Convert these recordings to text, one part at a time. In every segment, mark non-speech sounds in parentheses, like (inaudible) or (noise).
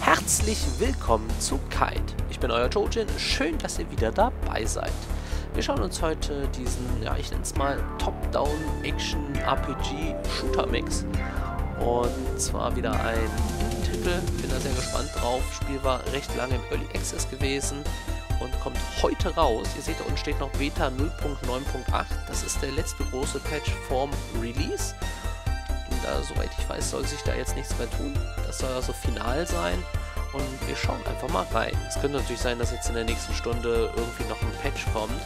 Herzlich willkommen zu Kite. Ich bin euer Jojin, schön, dass ihr wieder dabei seid. Wir schauen uns heute diesen, ja ich nenne es mal Top-Down-Action-RPG-Shooter-Mix. Und zwar wieder ein Titel, bin da sehr gespannt drauf. Spiel war recht lange im Early Access gewesen und kommt heute raus. Ihr seht, da unten steht noch Beta 0.9.8. Das ist der letzte große Patch vorm Release. Da, soweit ich weiß, soll sich da jetzt nichts mehr tun. Das soll also final sein. Und wir schauen einfach mal rein. Es könnte natürlich sein, dass jetzt in der nächsten Stunde irgendwie noch ein Patch kommt.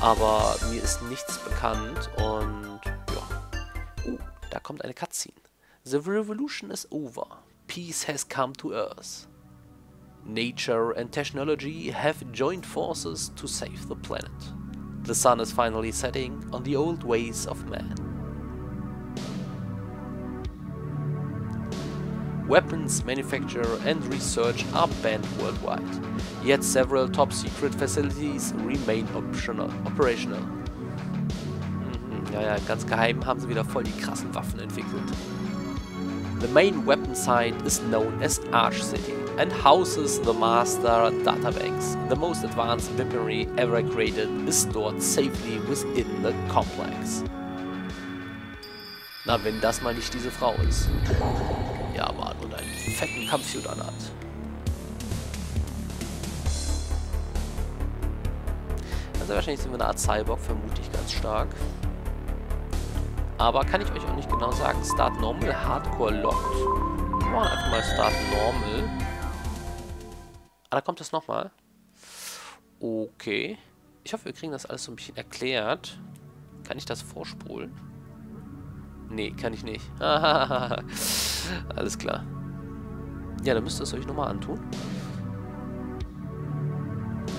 Aber mir ist nichts bekannt. Und ja. Uh, da kommt eine Cutscene. The revolution is over. Peace has come to Earth. Nature and technology have joined forces to save the planet. The sun is finally setting on the old ways of man. Weapons manufacture and research are banned worldwide, yet several top secret facilities remain optional, operational. Mhm, ja, ja, ganz geheim haben sie wieder voll die krassen Waffen entwickelt. The main weapon site is known as Arch City and houses the master databanks. The most advanced weaponry ever created is stored safely within the complex. Na, wenn das mal nicht diese Frau ist. Fetten Computer hat. Also wahrscheinlich sind wir eine Art Cyborg, vermute ich ganz stark. Aber kann ich euch auch nicht genau sagen. Start Normal, Hardcore Locked. Wir machen einfach mal Start Normal. Ah, da kommt das nochmal. Okay. Ich hoffe, wir kriegen das alles so ein bisschen erklärt. Kann ich das vorspulen? Nee, kann ich nicht. (laughs) alles klar. Ja, dann müsst ihr es euch nochmal antun.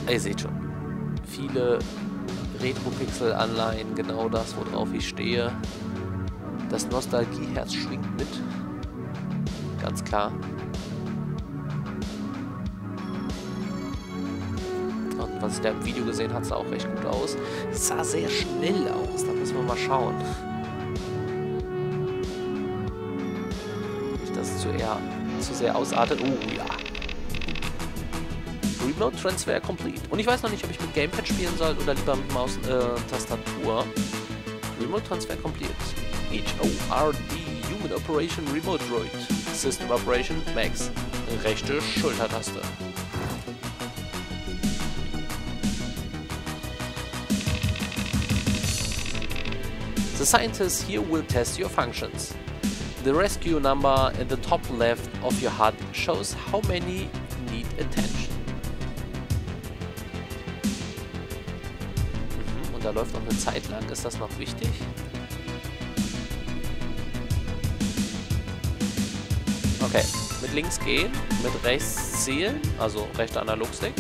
Ihr seht schon. Viele Retro-Pixel-Anleihen, genau das, worauf ich stehe. Das Nostalgieherz schwingt mit. Ganz klar. Und was ich da im Video gesehen habe, sah auch recht gut aus. Es sah sehr schnell aus, da müssen wir mal schauen. Nicht, dass es zu, eher, zu sehr ausartet. Oh ja. Remote Transfer complete. Und ich weiß noch nicht, ob ich mit Gamepad spielen soll oder lieber mit Maus äh, Tastatur. Remote Transfer complete. HORD Human Operation Remote Droid. System Operation Max. Rechte Schultertaste. The scientists here will test your functions. The rescue number in the top left of your HUD shows how many need attention. Mhm, und da läuft noch eine Zeit lang. Ist das noch wichtig? Okay, mit links gehen, mit rechts zielen, also rechter Analogstick.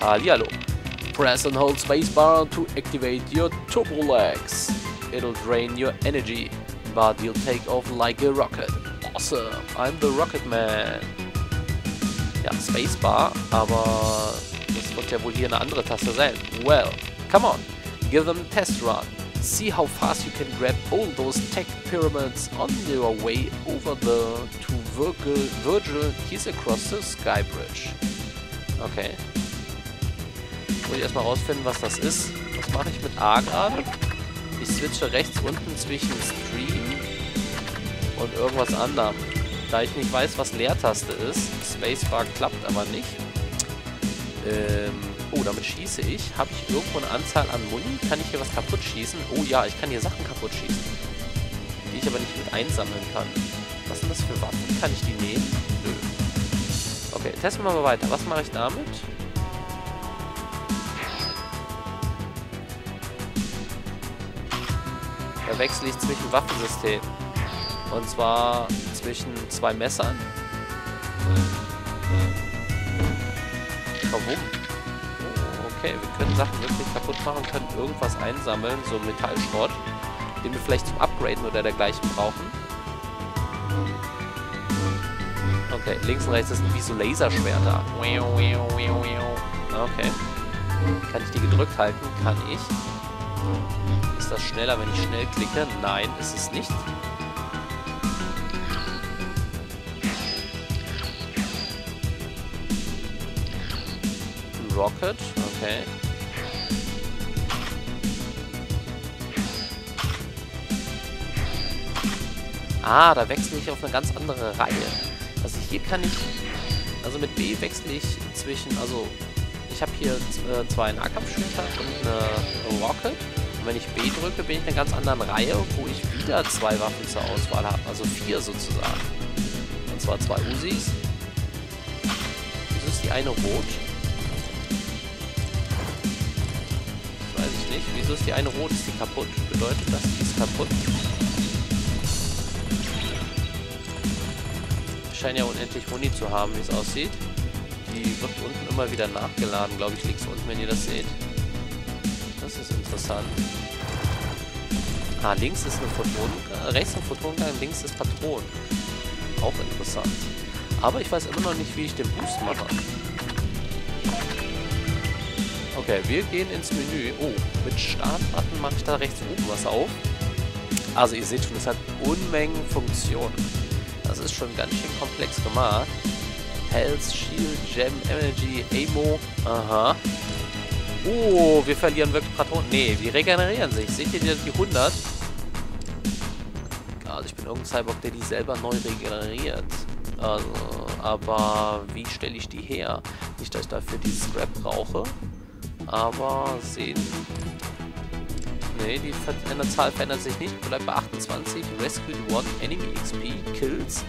Hallihallo. Press and hold spacebar to activate your turbo legs. It'll drain your energy, but you'll take off like a rocket. Awesome, I'm the Rocket Man. Ja, Spacebar, aber das wird ja wohl hier eine andere Taste sein. Well, come on, give them a test run. See how fast you can grab all those tech pyramids on your way over the to Virgil, Virgil he's across the sky bridge. Okay. Muss ich erstmal rausfinden, was das ist. Was mache ich mit A gerade? Ich switche rechts unten zwischen Stream und irgendwas anderem. Da ich nicht weiß, was Leertaste ist, Spacebar klappt aber nicht. Ähm, oh, damit schieße ich. Habe ich irgendwo eine Anzahl an Muni? Kann ich hier was kaputt schießen? Oh ja, ich kann hier Sachen kaputt schießen. Die ich aber nicht mit einsammeln kann. Was sind das für Waffen? Kann ich die nehmen? Nö. Okay, testen wir mal weiter. Was mache ich damit? Da wechsle ich zwischen Waffensystemen. Und zwar zwischen zwei Messern. Warum? Okay, wir können Sachen wirklich kaputt machen, können irgendwas einsammeln, so Metallschrott, den wir vielleicht zum Upgraden oder dergleichen brauchen. Okay, links und rechts sind wie so Laserschwerter. Okay. Kann ich die gedrückt halten? Kann ich. Ist das schneller, wenn ich schnell klicke? Nein, ist es nicht. Rocket, okay. Ah, da wechsle ich auf eine ganz andere Reihe. Also hier kann ich... Also mit B wechsle ich zwischen... Also ich habe hier äh, zwei Nahkampfschüter und eine Rocket. Und wenn ich B drücke, bin ich in einer ganz anderen Reihe, wo ich wieder zwei Waffen zur Auswahl habe. Also vier sozusagen. Und zwar zwei Usis. Wieso ist die eine rot? Weiß ich nicht. Wieso ist die eine rot? Ist die kaputt? Bedeutet das, die ist kaputt? Ich scheine ja unendlich Muni zu haben, wie es aussieht. Die wird unten immer wieder nachgeladen, glaube ich, links unten, wenn ihr das seht. Das ist interessant. Ah, links ist eine Photon, äh, rechts ein Photonengang, links ist Patron. Auch interessant. Aber ich weiß immer noch nicht, wie ich den Boost mache. Okay, wir gehen ins Menü. Oh, mit Startbutton mache ich da rechts oben was auf. Also ihr seht schon, es hat Unmengen Funktionen. Das ist schon ganz schön komplex gemacht. Health, Shield, Gem, Energy, Amo. Aha. Oh, wir verlieren wirklich Patronen. Nee, die regenerieren sich. Seht ihr die 100? Also ich bin irgendein Cyborg, der die selber neu regeneriert. Also, aber wie stelle ich die her? Nicht, dass ich dafür die Scrap brauche. Aber sehen. Nee, die der Zahl verändert sich nicht. Bleibt bei 28. Rescued One Enemy XP Kills.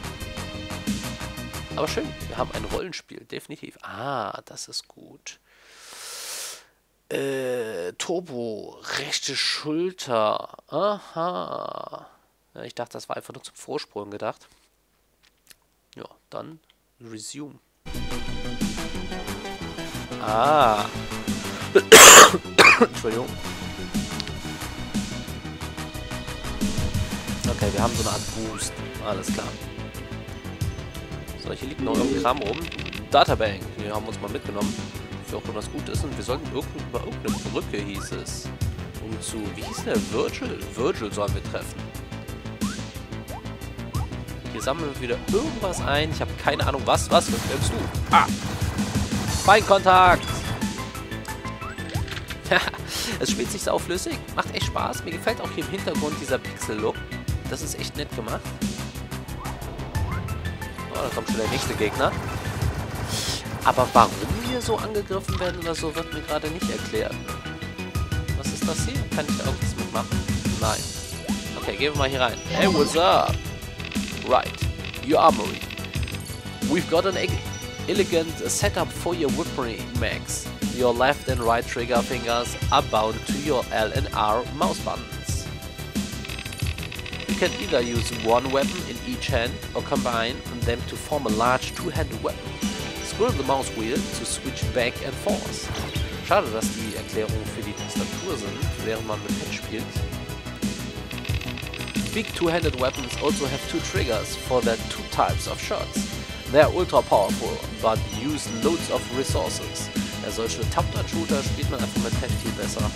Aber schön, wir haben ein Rollenspiel, definitiv. Ah, das ist gut. Äh, Turbo, rechte Schulter. Aha. Ja, ich dachte, das war einfach nur zum Vorsprung gedacht. Ja, dann Resume. Ah. (coughs) Entschuldigung. Okay, wir haben so eine Art Boost. Alles klar. So, hier liegt noch irgendein Kram rum. Databank. Die haben wir uns mal mitgenommen. Für auch irgendwas gut ist. Und wir sollten über irgendeine Brücke, hieß es. Um zu... Wie hieß der? Virgil? Virgil sollen wir treffen. Hier sammeln wir wieder irgendwas ein. Ich habe keine Ahnung, was. Was? Was nimmst du? Ah! Beinkontakt! (laughs) es spielt sich sau flüssig. Macht echt Spaß. Mir gefällt auch hier im Hintergrund dieser Pixel-Look. Das ist echt nett gemacht. Da kommt schon der nächste Gegner. Aber warum wir so angegriffen werden oder so, wird mir gerade nicht erklärt. Was ist das hier? Kann ich da irgendwas mitmachen? Nein. Okay, gehen wir mal hier rein. Hey, what's up? Right. Your armory. We've got an elegant setup for your weaponry, Max. Your left and right trigger fingers are bound to your L and R mouse buttons. You can either use one weapon in each hand or combine them to form a large two-handed weapon. Scroll the mouse wheel to switch back and forth. Schade, dass die Erklärungen für die Tastatur sind, während man mit Pad spielt. Big two-handed weapons also have two triggers for their two types of shots. They are ultra powerful, but use loads of resources. Ja, solche Top-Shooter spielt man einfach mit Pad viel besser.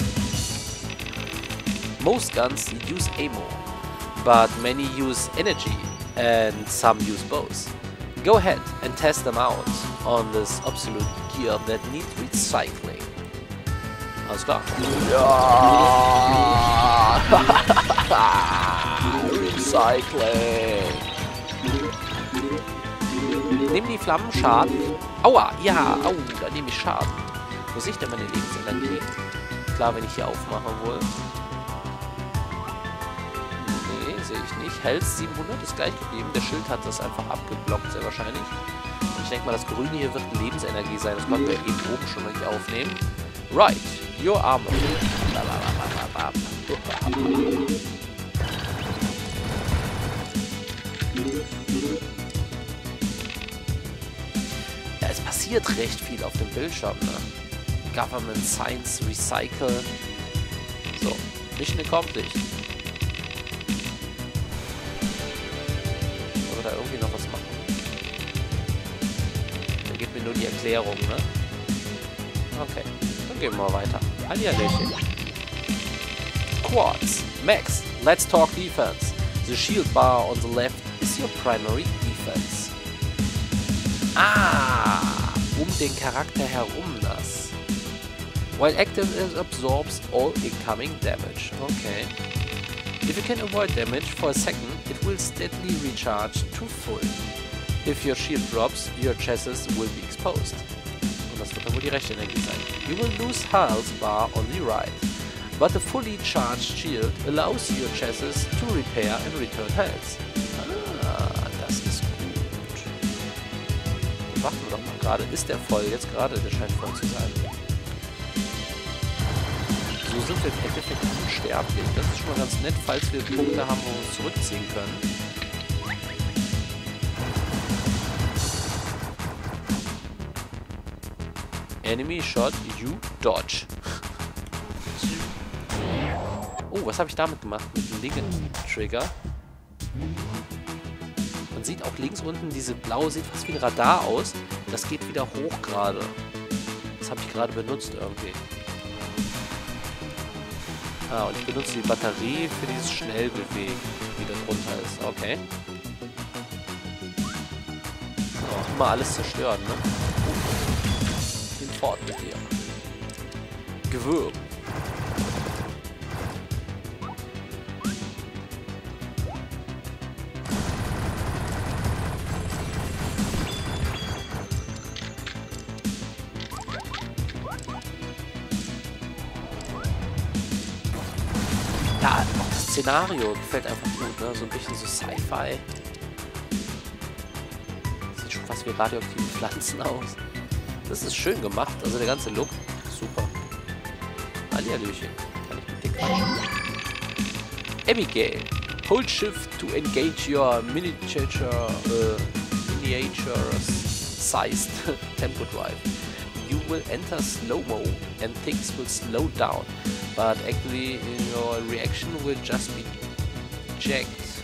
Most guns use ammo, but many use energy and some use both. Go ahead and test them out on this absolute gear that needs recycling. Alles klar. Ja. recycling. Nehmen die Flammen Schaden? Aua, ja, au, da nehme ich Schaden. Wo sehe ich denn meine Lebensenergie? Klar, wenn ich hier aufmache wohl. Sehe ich nicht. Health 700 ist gleich geblieben. Der Schild hat das einfach abgeblockt, sehr wahrscheinlich. Und ich denke mal, das Grüne hier wird Lebensenergie sein. Das konnten wir eben oben schon nicht aufnehmen. Right, your armor. Ja, es passiert recht viel auf dem Bildschirm, ne? Government Science Recycle. So, Mission accomplished. Irgendwie noch was machen? Der gibt mir nur die Erklärung, ne? Okay, dann gehen wir mal weiter. Hallihallöchen. Quads. Max, let's talk defense. The shield bar on the left is your primary defense. Ah, um den Charakter herum das. While active, it absorbs all incoming damage. Okay. If you can avoid damage for a second, will steadily recharge to full. If your shield drops, your chassis will be exposed. Und das wird dann wohl die rechte Energie sein. You will lose health bar on the right. But a fully charged shield allows your chassis to repair and return health. Ah, das ist gut. Warten wir doch mal gerade. Ist der voll? Jetzt gerade, der scheint voll zu sein. So sind wir im Endeffekt unsterblich. Das ist schon mal ganz nett, falls wir Punkte haben, wo wir uns zurückziehen können. Enemy shot, you dodge. Oh, was habe ich damit gemacht? Mit dem linken Trigger. Man sieht auch links unten, diese blaue sieht fast wie ein Radar aus. Das geht wieder hoch gerade. Das habe ich gerade benutzt irgendwie. Ah, und ich benutze die Batterie für dieses Schnellbewegen, wie das runter ist. Okay. So, immer alles zerstören, ne? Bin fort mit dir. Gewürm. Szenario gefällt einfach gut, ne? So ein bisschen so Sci-Fi. Sieht schon fast wie radioaktive Pflanzen (laughs) aus. Das ist schön gemacht, also der ganze Look, super. Hallihallöchen, kann ich mit dir quatschen. Abigail, hold shift to engage your miniature, uh, miniature-sized (laughs) tempo drive. You will enter slow-mo and things will slow down but actually your reaction will just be checked.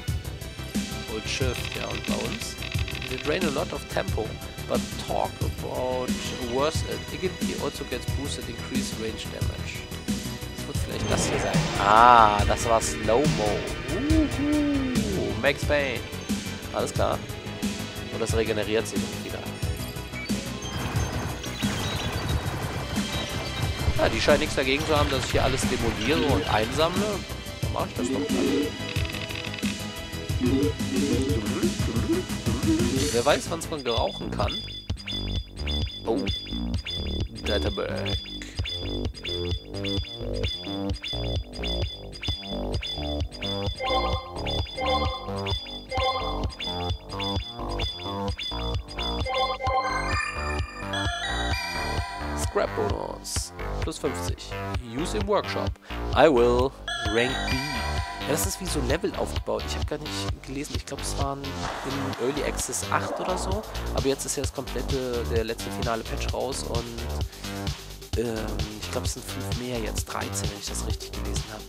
Hold shift, und bei. They drain a lot of tempo, but talk about worse agility also gets boosted increased range damage. Das wird vielleicht das hier sein. Ah, das war Slow-Mo. Max Payne. Alles klar. Und das regeneriert sich wieder. Ja, die scheinen nichts dagegen zu haben, dass ich hier alles demoliere und einsammle. Dann mache ich das doch mal. Wer weiß, wann es man gerauchen kann. Oh. Databack. Scrap Bonus. Plus 50. Use im Workshop. I will. Rank B. Ja, das ist wie so Level aufgebaut. Ich habe gar nicht gelesen. Ich glaube, es waren in Early Access 8 oder so. Aber jetzt ist ja das komplette, der letzte finale Patch raus und ähm, ich glaube, es sind 5 mehr jetzt. 13, wenn ich das richtig gelesen habe.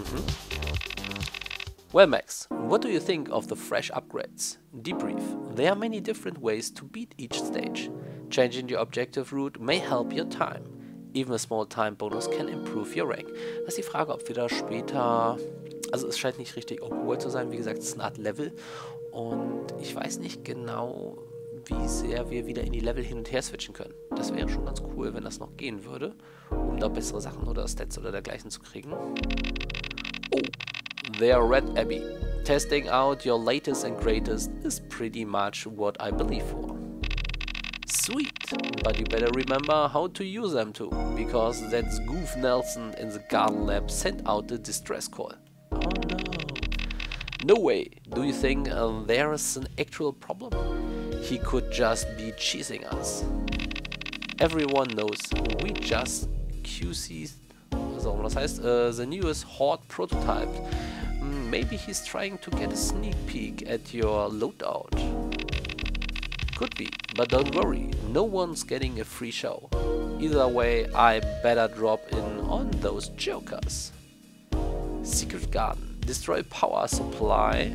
Mhm. Well, Max, what do you think of the fresh upgrades? Debrief. There are many different ways to beat each stage. Changing your objective route may help your time. Even a small time bonus can improve your rank. Das ist die Frage, ob wir da später... Also es scheint nicht richtig Open World zu sein. Wie gesagt, es ist eine Art Level. Und ich weiß nicht genau, wie sehr wir wieder in die Level hin und her switchen können. Das wäre schon ganz cool, wenn das noch gehen würde, um da bessere Sachen oder Stats oder dergleichen zu kriegen. Oh, there Red Abbey. Testing out your latest and greatest is pretty much what I believe for. Sweet, but you better remember how to use them too, because that's Goof Nelson in the Garden Lab sent out the distress call. Oh no. No way. Do you think uh, there is an actual problem? He could just be cheesing us. Everyone knows we just QC, so das heißt, uh, the newest Horde prototype. Mm, maybe he's trying to get a sneak peek at your loadout. Could be, but don't worry, no one's getting a free show. Either way, I better drop in on those jokers. Secret Garden. Destroy power supply.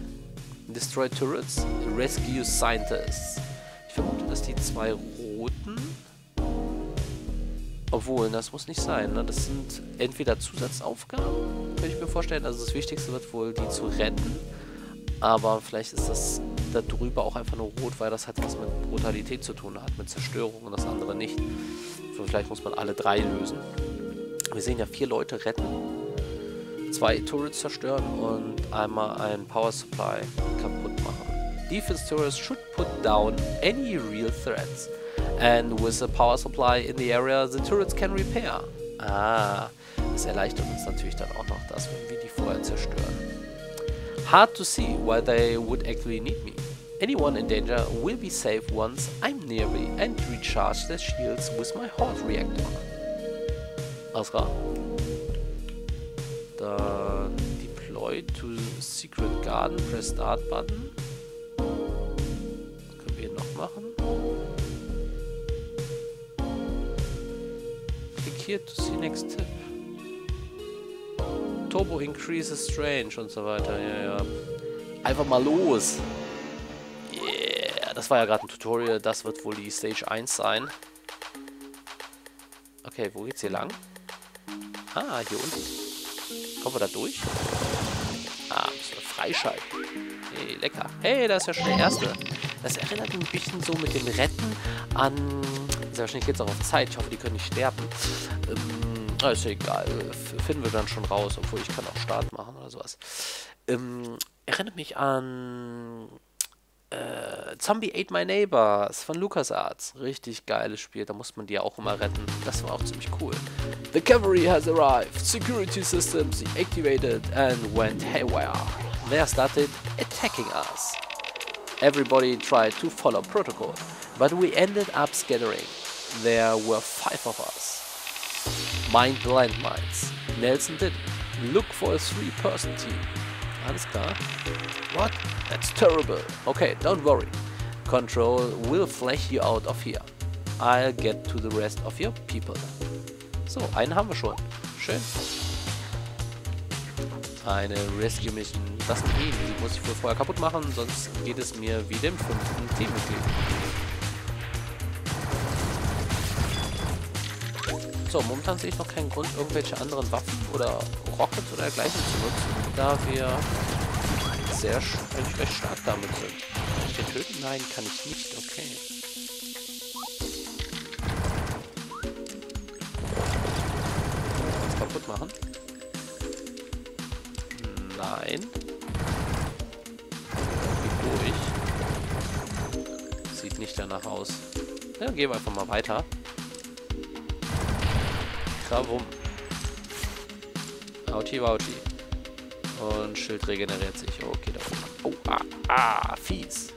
Destroy turrets. Rescue scientists. Ich vermute, dass die zwei roten... Obwohl, das muss nicht sein. Ne? Das sind entweder Zusatzaufgaben, könnte ich mir vorstellen. Also das Wichtigste wird wohl, die zu retten. Aber vielleicht ist das da drüber auch einfach nur rot, weil das halt was mit Brutalität zu tun hat, mit Zerstörung und das andere nicht. Vielleicht muss man alle drei lösen. Wir sehen ja vier Leute retten, zwei Turrets zerstören und einmal ein Power Supply kaputt machen. Defense turrets should put down any real threats. And with a power supply in the area, the turrets can repair. Ah, das erleichtert uns natürlich dann auch noch das, wenn wir die vorher zerstören. Hard to see why they would actually need me. Anyone in danger will be safe once I'm nearby and recharge their shields with my Horde Reactor. Alles klar. Dann Deploy to Secret Garden, Press Start Button. Was können wir noch machen? Click here to see next tip. Turbo increases strange und so weiter. Ja, ja. Einfach mal los. Yeah, das war ja gerade ein Tutorial. Das wird wohl die Stage 1 sein. Okay, wo geht's hier lang? Ah, hier unten. Kommen wir da durch? Ah, müssen wir freischalten. Hey, lecker. Hey, da ist ja schon der Erste. Das erinnert ein bisschen so mit dem Retten an... Sehr wahrscheinlich geht es auch auf Zeit. Ich hoffe, die können nicht sterben. Ähm, ist ja egal. Finden wir dann schon raus. Obwohl, ich kann auch Start machen oder sowas. Ähm, erinnert mich an... Äh, Zombie Ate My Neighbors von LucasArts. Richtig geiles Spiel, da muss man die auch immer retten. Das war auch ziemlich cool. The cavalry has arrived. Security systems activated and went haywire. They started attacking us. Everybody tried to follow protocol, but we ended up scattering. There were five of us. Mind the landmines. Nelson did. Look for a three-person team. Alles klar. What? That's terrible. Okay, don't worry. Control will flash you out of here. I'll get to the rest of your people. So, einen haben wir schon. Schön. Eine Rescue Mission. Das ihn. Die muss ich wohl vorher kaputt machen, sonst geht es mir wie dem fünften Teammitglied. So, momentan sehe ich noch keinen Grund, irgendwelche anderen Waffen oder Rockets oder dergleichen zu nutzen, da wir sehr eigentlich recht stark damit sind. Kann ich den töten? Nein, kann ich nicht. Okay. Was kaputt machen? Nein. Geht durch. Sieht nicht danach aus. Ja, gehen wir einfach mal weiter. Krawum. Auti Wauti. Und Schild regeneriert sich. Okay, da oben. Oh, ah, ah, fies.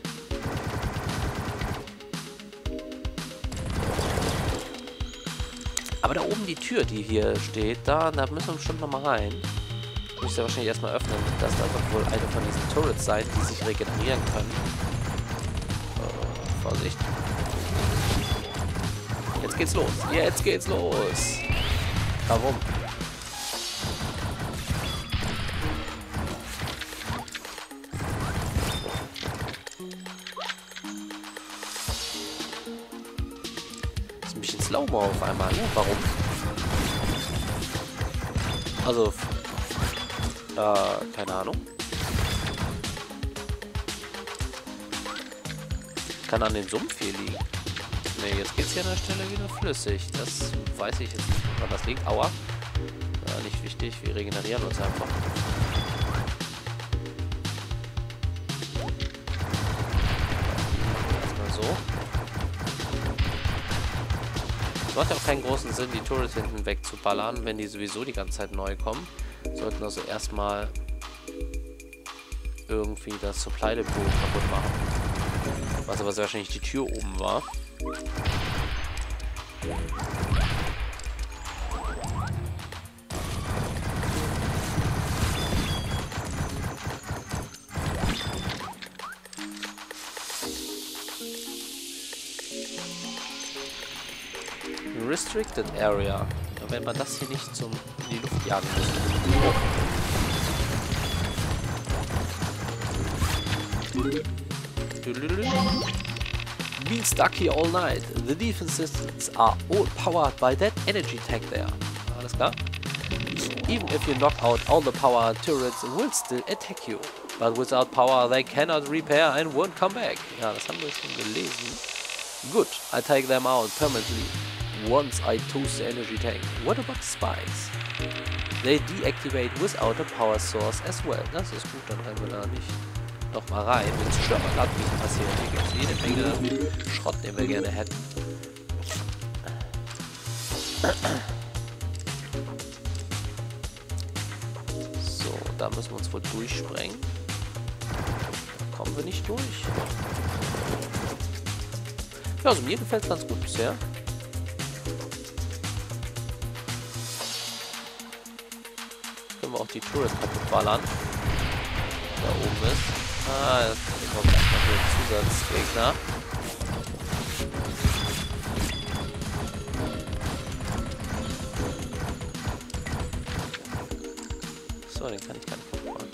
Aber da oben die Tür, die hier steht, da, da müssen wir bestimmt nochmal rein. Muss ja wahrscheinlich erstmal öffnen. Das wird wohl eine von diesen Turrets sein, die sich regenerieren können. Oh, Vorsicht. Jetzt geht's los. Jetzt geht's los. Warum? Ist ein bisschen Slow-Mo auf einmal, ne? Warum? Also, äh, keine Ahnung. Kann an dem Sumpf hier liegen. Ne, jetzt geht's hier an der Stelle wieder flüssig. Das weiß ich jetzt nicht, woran das liegt. Aua. Ja, nicht wichtig, wir regenerieren uns einfach. Erstmal so. Es macht ja auch keinen großen Sinn, die Turrets hinten wegzuballern, wenn die sowieso die ganze Zeit neu kommen. Sollten also erstmal irgendwie das Supply Depot kaputt machen. Was aber sehr wahrscheinlich die Tür oben war. Restricted Area. Wenn man das hier nicht zum in die Luft jagen muss. Been stuck here all night. The defense systems are all powered by that energy tag there. Alles klar? Even if you knock out all the power, turrets will still attack you. But without power, they cannot repair and won't come back. Ja, das haben wir schon gelesen. Good, I take them out permanently. Once I toast the energy tank. What about spikes? They deactivate without a power source as well. Das ist gut, dann rennen wir da nicht nochmal rein. Wir zerstören mal gerade, wie passiert. Hier gibt es jede Menge Schrott, den wir gerne hätten. So, da müssen wir uns wohl durchsprengen. Da kommen wir nicht durch. Ja, also mir gefällt es ganz gut bisher. Auch die Turret kaputt ballern. Da oben ist. Ah, jetzt kommt gleich noch ein Zusatzgegner. So, den kann ich gar nicht kaputt machen.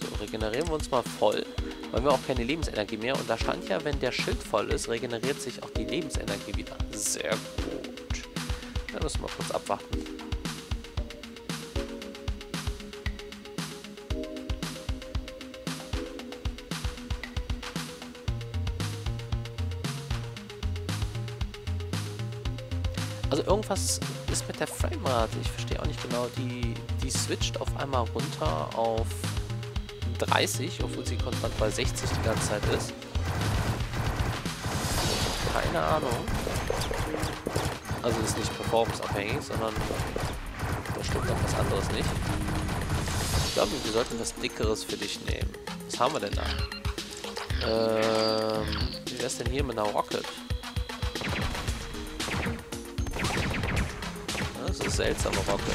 So, regenerieren wir uns mal voll. Weil wir auch keine Lebensenergie mehr. Und da stand ja, wenn der Schild voll ist, regeneriert sich auch die Lebensenergie wieder. Sehr gut. Dann müssen wir kurz abwarten. Also irgendwas ist mit der Framerate. Ich verstehe auch nicht genau. Die, die switcht auf einmal runter auf 30, obwohl sie konstant bei 60 die ganze Zeit ist. Keine Ahnung. Also ist nicht performanceabhängig, sondern da stimmt auch was anderes nicht. Ich glaube, wir sollten was Dickeres für dich nehmen. Was haben wir denn da? Ähm, wie wär's denn hier mit einer Rocket? Das ist seltsame Rocket.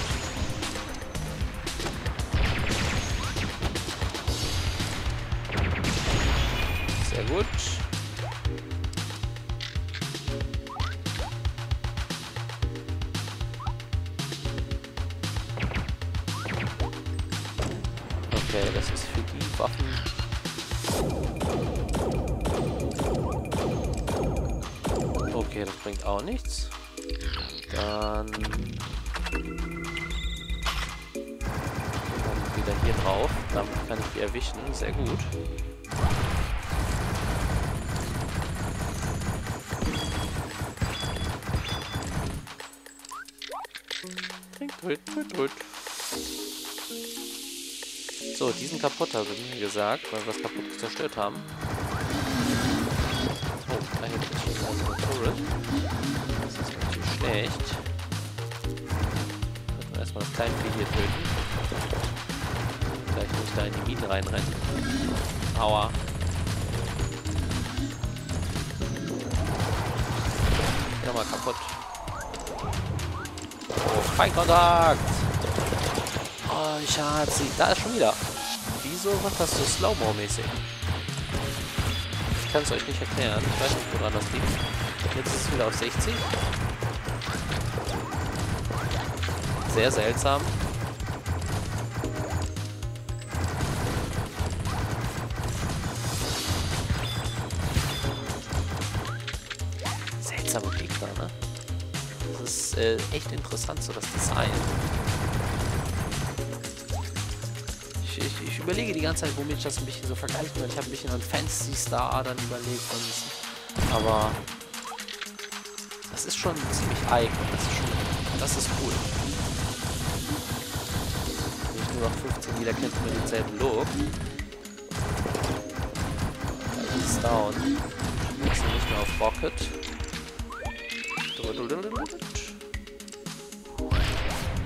Sehr gut. Auch nichts. Dann, dann wieder hier drauf. Damit kann ich die erwischen. Sehr gut. Tut, tut, tut. So, diesen kaputt habe ich mir gesagt, weil wir es kaputt zerstört haben. Schlecht. Sollten wir erstmal das kleine Vieh hier töten. Vielleicht muss ich da in die Minen reinrennen. Aua. Ja, mal kaputt. Oh, Feindkontakt! Oh, ich hatte sie. Da ist schon wieder. Wieso wird das so Slow-Mo-mäßig? Ich kann es euch nicht erklären. Ich weiß nicht, woran das liegt. Jetzt ist es wieder auf 60. Sehr seltsam. Seltsame Gegner, ne? Das ist äh, echt interessant, so das Design. Ich, ich, ich, überlege die ganze Zeit, womit ich das ein bisschen so vergleichen will. Ich habe ein bisschen an Fantasy Star dann überlegt. Und, aber das ist schon ziemlich eigen. Das ist schon, das ist cool. Nur noch 15 jeder kennt immer denselben Look. Da ist down. Wechseln nicht mehr auf Rocket.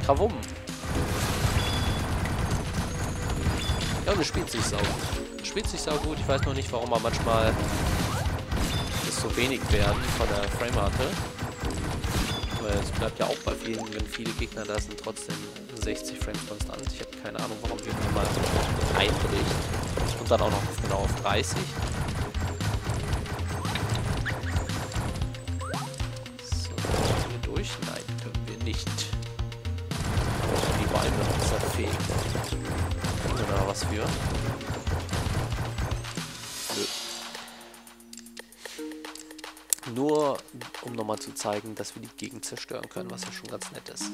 Krawum. Ja, und es spielt sich sau gut. Spielt sich sau gut. Ich weiß noch nicht, warum man manchmal es so wenig werden von der Framerate. Weil es bleibt ja auch bei vielen, wenn viele Gegner da sind, trotzdem 60 Frames konstant. Ich habe keine Ahnung, warum wir mal einbricht. Und dann auch noch genau auf 30. nicht. Die Bäume zerfegen. Kriegen wir da was für? Nur, um nochmal zu zeigen, dass wir die Gegend zerstören können, was ja schon ganz nett ist.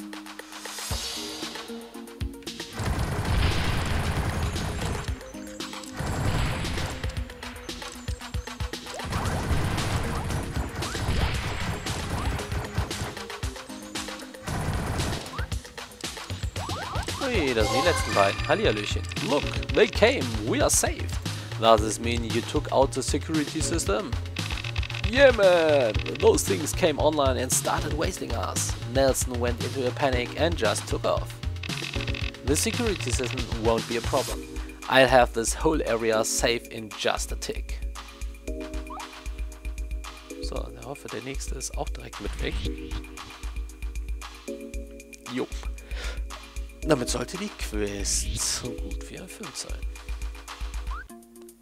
Beiden. Hallihallöchen. Look, they came. We are saved. Does this mean you took out the security system? Yeah, man! Those things came online and started wasting us. Nelson went into a panic and just took off. The security system won't be a problem. I'll have this whole area safe in just a tick. So, ich hoffe, der nächste ist auch direkt mit weg. Jo. Damit sollte die Quest so gut wie erfüllt sein.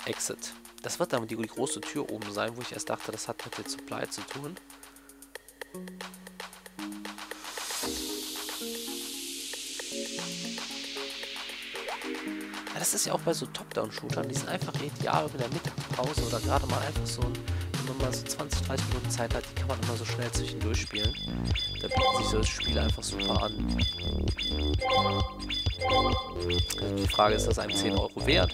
Exit. Das wird dann die, große Tür oben sein, wo ich erst dachte, das hat mit der Supply zu tun. Ja, das ist ja auch bei so Top-Down-Shootern, die sind einfach ideal in der Mittagspause oder gerade mal einfach so ein mal so 20, 30 Minuten Zeit hat, die kann man immer so schnell zwischendurch spielen. Da bietet sich so das Spiel einfach super an. Also die Frage, ist das einem 10 Euro wert?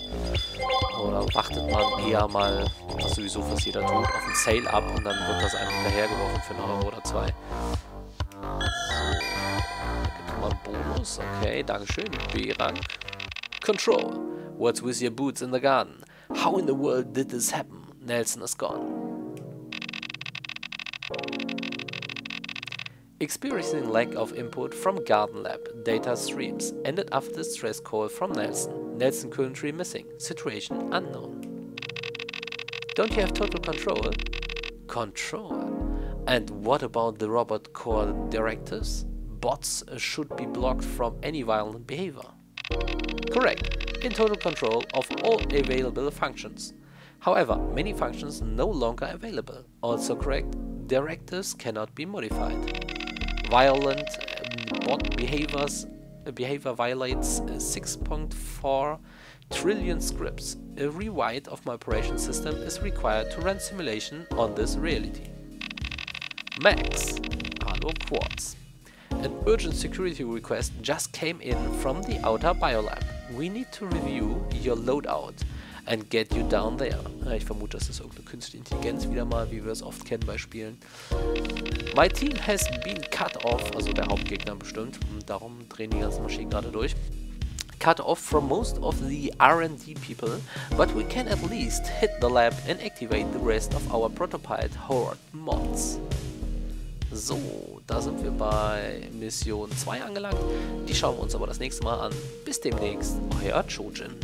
Oder wartet man eher mal, was sowieso fast jeder tut, auf ein Sale ab und dann wird das einem hinterhergeworfen für einen Euro oder zwei. So. Da gibt es mal einen Bonus. Okay, Dankeschön. B-Rang. Control. What's with your boots in the garden? How in the world did this happen? Nelson is gone. Experiencing lack of input from Garden Lab, data streams, ended after the stress call from Nelson. Nelson currently missing, situation unknown. Don't you have total control? Control? And what about the robot core directives? Bots should be blocked from any violent behavior. Correct, in total control of all available functions. However, many functions no longer available. Also correct, directives cannot be modified violent um, bot behaviors uh, behavior violates uh, 6.4 trillion scripts. A rewrite of my operation system is required to run simulation on this reality. Max, Hello Quartz. An urgent security request just came in from the outer biolab. We need to review your loadout and get you down there. Ich vermute, das ist irgendeine künstliche Intelligenz wieder mal, wie wir es oft kennen bei Spielen. My team has been cut off, also der Hauptgegner bestimmt, und darum drehen die ganzen Maschinen gerade durch. Cut off from most of the R&D people, but we can at least hit the lab and activate the rest of our prototype Horde mods. So, da sind wir bei Mission 2 angelangt. Die schauen wir uns aber das nächste Mal an. Bis demnächst, euer Chojin.